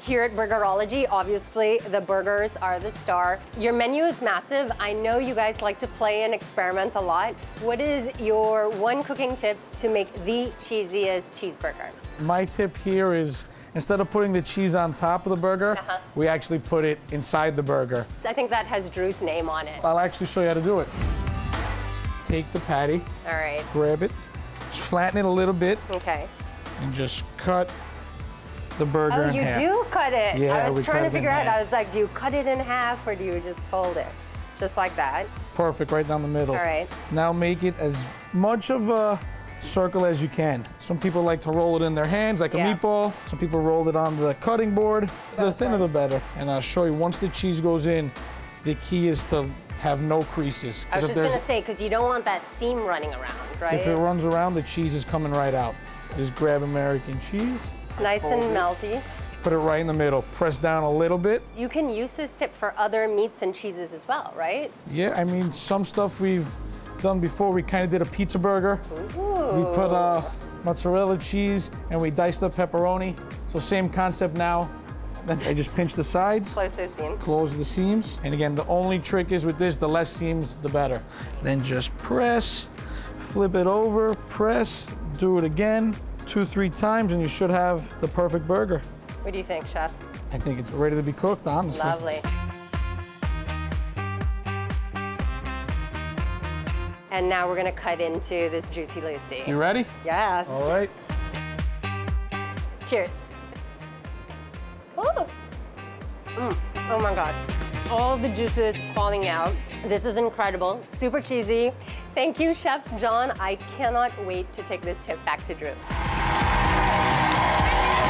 Here at Burgerology, obviously the burgers are the star. Your menu is massive. I know you guys like to play and experiment a lot. What is your one cooking tip to make the cheesiest cheeseburger? My tip here is instead of putting the cheese on top of the burger, Uh-huh. we actually put it inside the burger. I think that has Drew's name on it. I'll actually show you how to do it. Take the patty, All right, grab it, just flatten it a little bit, okay. and just cut the burger Oh, you half. do cut it. Yeah, I was trying to figure out. half. I was like, do you cut it in half or do you just fold it? Just like that. Perfect, right down the middle. All right. Now make it as much of a circle as you can. Some people like to roll it in their hands like a meatball. Some people roll it on the cutting board. The thinner the better. And I'll show you, once the cheese goes in, the key is to have no creases. I was just gonna say, because you don't want that seam running around, right? If it runs around, the cheese is coming right out. Just grab American cheese, nice and melty. just put it right in the middle. Press down a little bit. You can use this tip for other meats and cheeses as well, right? Yeah, I mean, some stuff we've done before. We kind of did a pizza burger. We put uh, mozzarella cheese and we diced up pepperoni. So same concept now. Then I just pinch the sides, Close those seams. close the seams. And again, the only trick is with this, the less seams, the better. Then just press, flip it over, press, do it again, two, three times, and you should have the perfect burger. What do you think, chef? I think it's ready to be cooked, honestly. Lovely. And now we're gonna cut into this Juicy Lucy. You ready? Yes. All right. Cheers. Oh. Mm. oh my God. All the juices falling out. This is incredible, super cheesy. Thank you, Chef John. I cannot wait to take this tip back to Drew. Thank you.